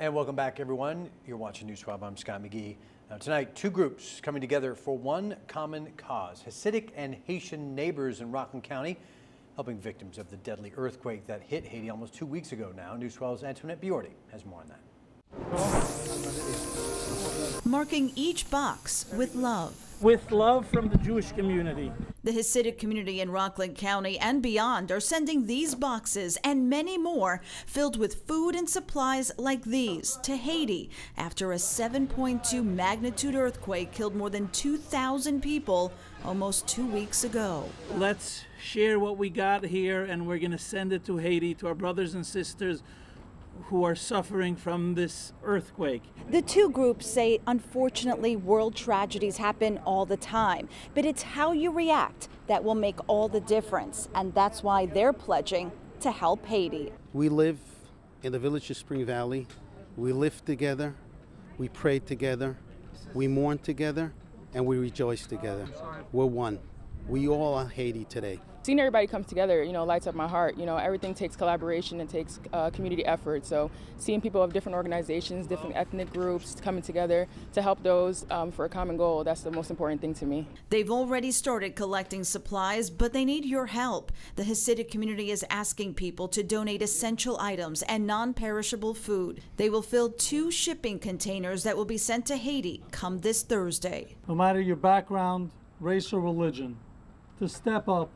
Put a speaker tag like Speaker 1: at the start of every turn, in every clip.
Speaker 1: And welcome back, everyone. You're watching News 12. I'm Scott McGee. Now, tonight, two groups coming together for one common cause Hasidic and Haitian neighbors in Rockland County, helping victims of the deadly earthquake that hit Haiti almost two weeks ago now. News 12's Antoinette Biordi has more on that.
Speaker 2: Marking each box with love.
Speaker 3: With love from the Jewish community.
Speaker 2: The Hasidic community in Rockland County and beyond are sending these boxes and many more filled with food and supplies like these to Haiti after a 7.2 magnitude earthquake killed more than 2,000 people almost two weeks ago.
Speaker 3: Let's share what we got here and we're going to send it to Haiti, to our brothers and sisters who are suffering from this earthquake.
Speaker 4: The two groups say, unfortunately, world tragedies happen all the time, but it's how you react that will make all the difference, and that's why they're pledging to help Haiti.
Speaker 5: We live in the village of Spring Valley. We live together, we pray together, we mourn together, and we rejoice together. We're one. We all are Haiti today
Speaker 6: seeing everybody come together, you know, lights up my heart. You know, everything takes collaboration and takes uh, community effort. So seeing people of different organizations, different ethnic groups coming together to help those um, for a common goal, that's the most important thing to me.
Speaker 2: They've already started collecting supplies, but they need your help. The Hasidic community is asking people to donate essential items and non-perishable food. They will fill two shipping containers that will be sent to Haiti come this Thursday.
Speaker 7: No matter your background, race, or religion, to step up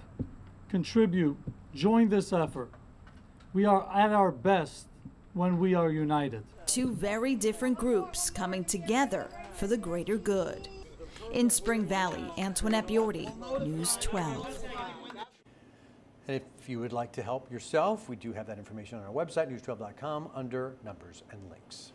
Speaker 7: contribute, join this effort. We are at our best when we are united.
Speaker 2: Two very different groups coming together for the greater good. In Spring Valley, Antoinette Biordi, News 12.
Speaker 1: And if you would like to help yourself, we do have that information on our website, news12.com, under numbers and links.